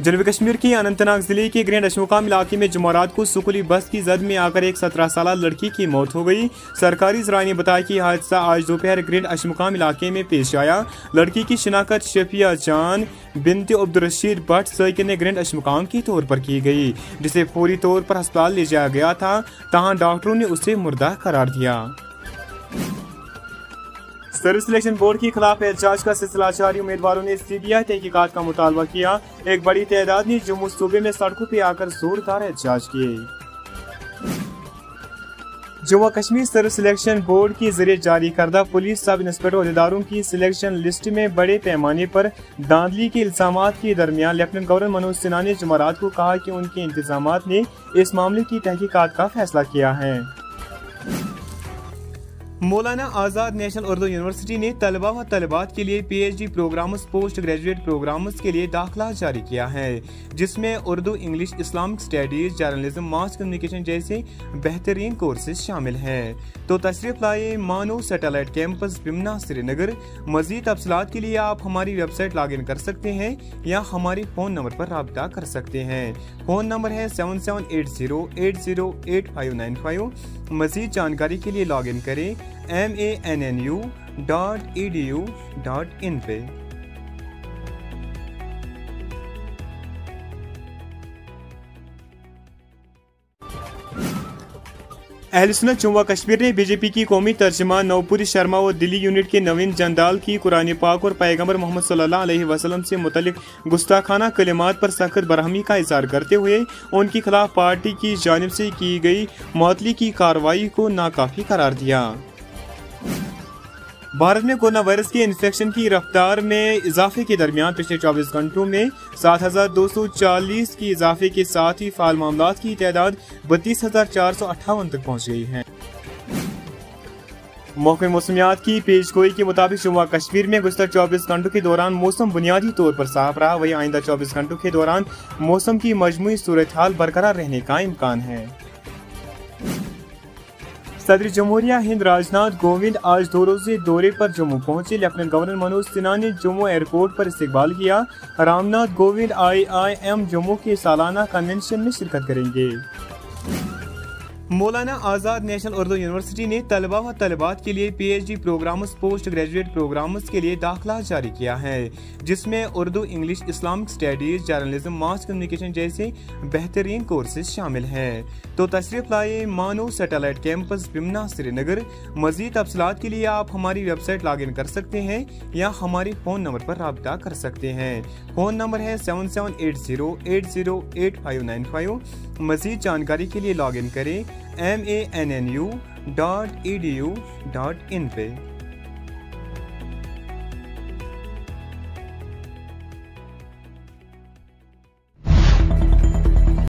जनूबी कश्मीर के अनंतनाग ज़िले के ग्रैंड अशोकाम इलाके में जुमारात को स्कूली बस की जद में आकर एक सत्रह साल लड़की की मौत हो गई। सरकारी जरा ने बताया कि हादसा आज दोपहर ग्रैंड अशोकाम इलाके में पेश आया। लड़की की शिनाख्त शफिया जान बिनते अब्दुलरशीद भट्ट सैकिल ने ग्रैंड अशमुकाम के तौर पर की गई, जिसे फौरी तौर पर अस्पताल ले जाया गया था। तहाँ डॉक्टरों ने उसे मुर्दा करार दिया। सर्विस सिलेक्शन बोर्ड के खिलाफ एहतजाज का सिलसिला जारी। उम्मीदवारों ने सीबीआई तहकीकात का मुतालबा किया। एक बड़ी तादाद ने जम्मू सूबे में सड़कों पर आकर जोरदार एहतजाज किए। Jammu Kashmir service selection board के ज़रिए जारी करदा पुलिस सब इंस्पेक्टर अहदेदारों की सिलेक्शन लिस्ट में बड़े पैमाने पर धांधली के इल्ज़ाम के दरमियान लेफ्टिनेंट गवर्नर मनोज सिन्हा ने जुमारात को कहा कि उनके इंतज़ाम ने इस मामले की तहकीकात का फैसला किया है। मौलाना आज़ाद नेशनल उर्दू यूनिवर्सिटी ने तलबा व तलबात के लिए PhD programmes post graduate programmes के लिए दाखिला जारी किया है, जिसमें Urdu, English, Islamic studies, journalism, mass communication जैसे बेहतरीन कोर्सेज शामिल हैं। तो तशरीफ़ लाए मानो सैटेलाइट कैंपस बिमना श्रीनगर। मजीद अफसलात के लिए आप हमारी वेबसाइट लॉग इन कर सकते हैं या हमारे फ़ोन नंबर पर रबता कर सकते हैं। फ़ोन नंबर है seven seven eight zero eight zero eight five nine five. मजीद जानकारी के लिए लॉगिन करें M A N N U dot E D U dot in पे। अहल सुनत जम्मू कश्मीर ने बीजेपी की कौमी तर्जमान नवपुरी शर्मा और दिल्ली यूनिट के नवीन जंदाल की कुरान पाक और पैगंबर मोहम्मद सल्लल्लाहु अलैहि वसल्लम से मुतलिक गुस्ताखाना कलिमात पर सख्त बरहमी का इजहार करते हुए उनके खिलाफ पार्टी की जानब से की गई मअतली की कार्रवाई को नाकाफी करार दिया। भारत में कोरोना वायरस के इन्फेक्शन की रफ्तार में इजाफे के दरमियान पिछले 24 घंटों में 7,240 की इजाफे के साथ ही फाल मामला की तादाद बत्तीस तक पहुँच गई है। मौके मौसमियात की पेशगोई के मुताबिक जम्मू कश्मीर में गुजर 24 घंटों के दौरान मौसम बुनियादी तौर पर साफ़ रहा। वही आइंदा 24 घंटों के दौरान मौसम की मजमू सूरत हाल बरकरार रहने का इम्कान है। सदर जमहूरिया हिंद राजनाथ कोविंद आज दो रोज़े दौरे पर जम्मू पहुँचे। लेफ्टिनेंट गवर्नर मनोज सिन्हा ने जम्मू एयरपोर्ट पर इस्तेबाल किया। Ramnath Kovind I I M Jammu के सालाना कन्वेंशन में शिरकत करेंगे। मौलाना आज़ाद नेशनल उर्दू यूनिवर्सिटी ने तलबा व तलबात के लिए PhD programmes, post graduate programmes के लिए दाखिला जारी किया है, जिसमें Urdu, English, Islamic studies, journalism, mass communication जैसे बेहतरीन कोर्सेज शामिल हैं। तो तशरीफ़ लाए मानो सैटेलाइट कैंपस बिमना श्रीनगर। मजीद अफसलात के लिए आप हमारी वेबसाइट लॉग इन कर सकते हैं या हमारे फ़ोन नंबर पर रबता कर सकते हैं। फ़ोन नंबर है seven seven eight zero eight zero eight five nine five. मजीद जानकारी के लिए लॉगिन करें M A N N U dot E D U dot in पे।